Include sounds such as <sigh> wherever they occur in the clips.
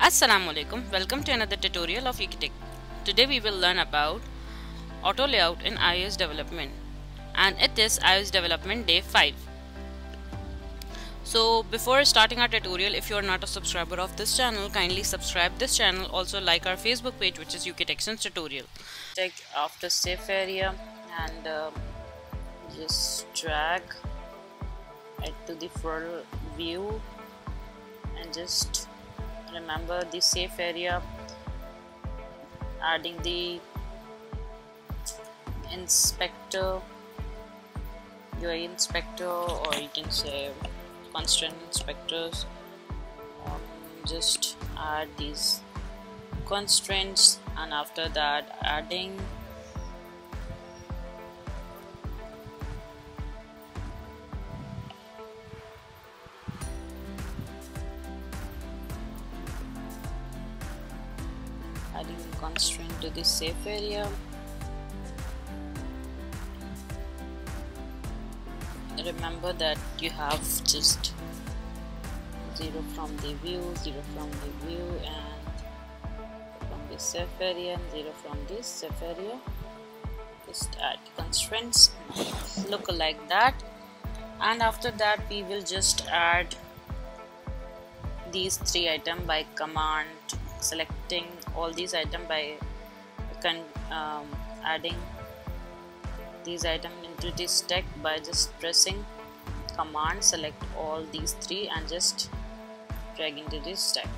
Assalamu alaikum welcome to another tutorial of Ukitech. Today we will learn about auto layout in iOS development and it is iOS development day 5. So before starting our tutorial if you are not a subscriber of this channel kindly subscribe this channel also like our Facebook page which is UKTechians tutorial. Check after safe area and uh, just drag it to the full view and just remember the safe area adding the inspector UI inspector or you can say constraint inspectors um, just add these constraints and after that adding safe area. Remember that you have just 0 from the view 0 from the view and from the safe area and 0 from this safe area. Just add constraints <laughs> look like that. And after that we will just add these three item by command selecting all these item by um, adding these items into this stack by just pressing command select all these three and just drag into this stack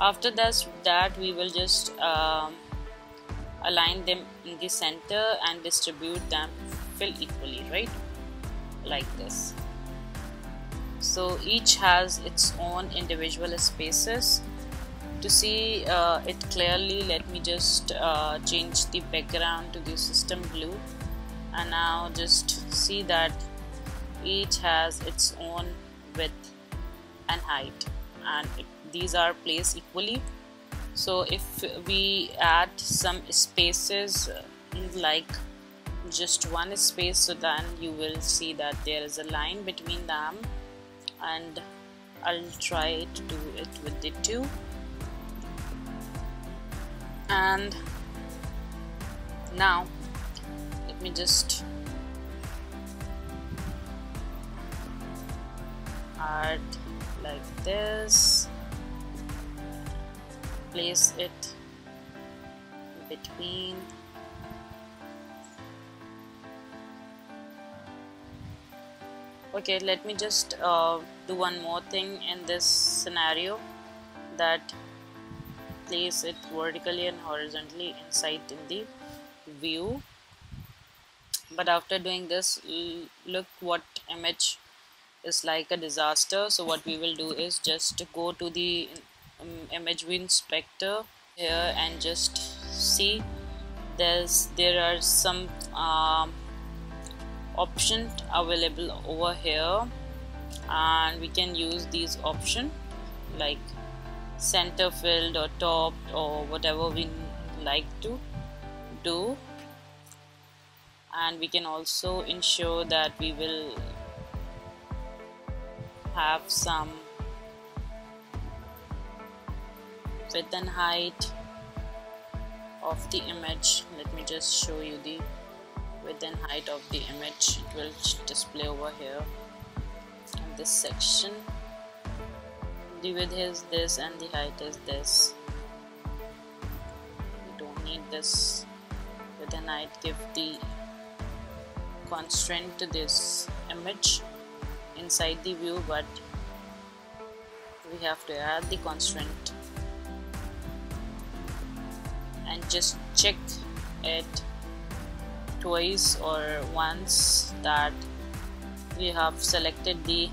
after this that we will just um, align them in the center and distribute them fill equally right? Like this. So each has its own individual spaces to see uh, it clearly. Let me just uh, change the background to the system blue. And now just see that each has its own width and height. And it, these are placed equally. So if we add some spaces like just one space so then you will see that there is a line between them. And I'll try to do it with the two and now let me just add like this. Place it between. Okay let me just uh, do one more thing in this scenario that place it vertically and horizontally inside in the view. But after doing this look what image is like a disaster. So what we will do is just go to the um, image inspector here and just see there's there are some um, options available over here. And we can use these option like center filled or topped or whatever we like to do. And we can also ensure that we will have some width and height of the image. Let me just show you the width and height of the image. It will display over here in this section the width is this and the height is this. We don't need this. Width and height give the constraint to this image inside the view but we have to add the constraint. And just check it twice or once that we have selected the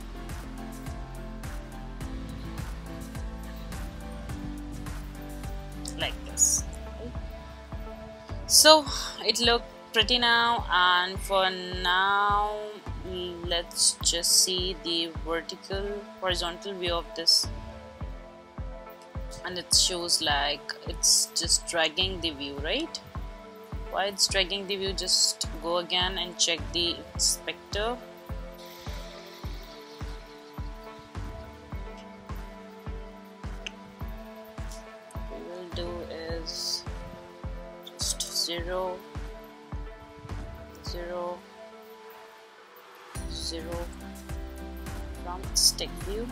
so it looked pretty now and for now let's just see the vertical horizontal view of this. And it shows like it's just dragging the view right? Why it's dragging the view? Just go again and check the inspector 0 0 0 from stack view.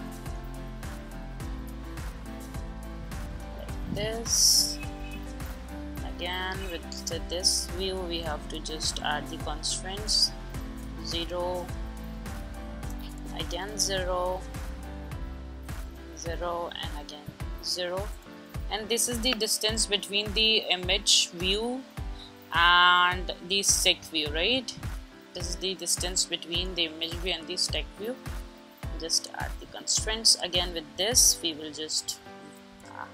Like this. Again with this view we have to just add the constraints. 0 again 0 0 and again 0 and this is the distance between the image view and the stack view right? This is the distance between the image view and the stack view. Just add the constraints. Again with this we will just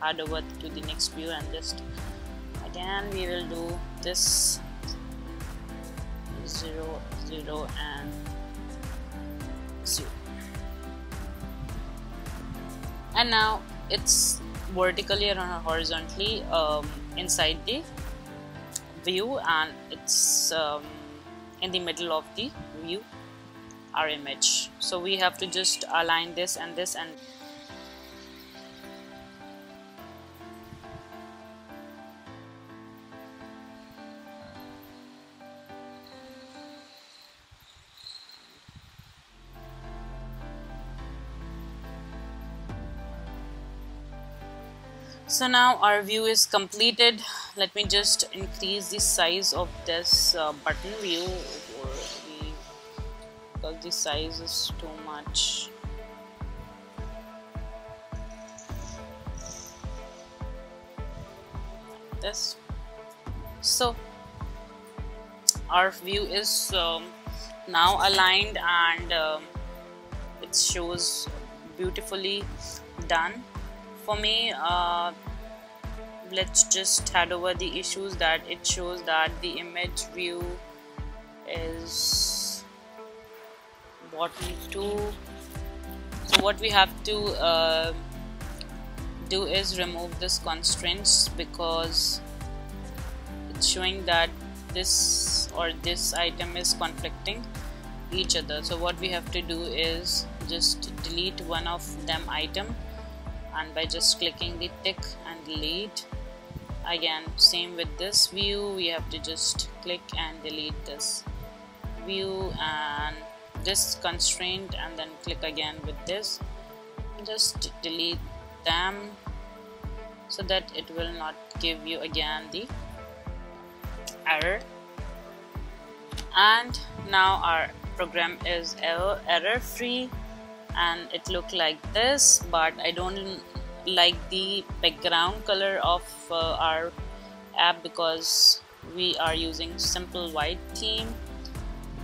add over to the next view and just again we will do this 0 0 and 0 and now it's vertically or horizontally um, inside the view and it's um, in the middle of the view our image. So we have to just align this and this and so now our view is completed. Let me just increase the size of this uh, button view. Because the size is too much. This. So our view is um, now aligned and um, it shows beautifully done for me uh, let's just head over the issues that it shows that the image view is bottom 2 so what we have to uh, do is remove this constraints because it's showing that this or this item is conflicting each other. So what we have to do is just delete one of them item and by just clicking the tick and delete again same with this view. We have to just click and delete this view and this constraint and then click again with this. Just delete them so that it will not give you again the error. And now our program is error, free and it look like this but I don't like the background color of uh, our app because we are using simple white theme.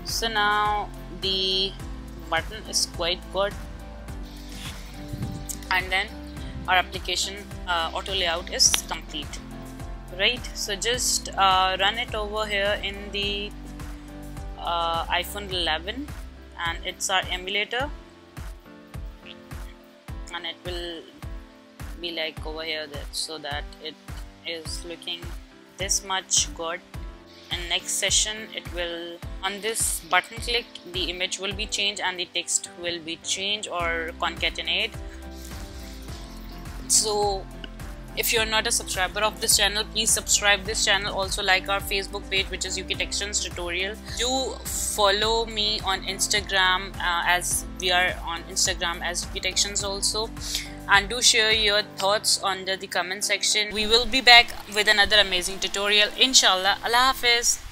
So now the button is quite good. And then our application uh, auto layout is complete. Right? So just uh, run it over here in the uh, iPhone 11 and it's our emulator and it will be like over here that so that it is looking this much good. And next session it will on this button click the image will be changed and the text will be changed or concatenate. So if you're not a subscriber of this channel please subscribe this channel. Also like our facebook page which is UKTechians tutorial. Do follow me on instagram uh, as we are on instagram as UK also. And do share your thoughts under the comment section. We will be back with another amazing tutorial. Inshallah allah hafiz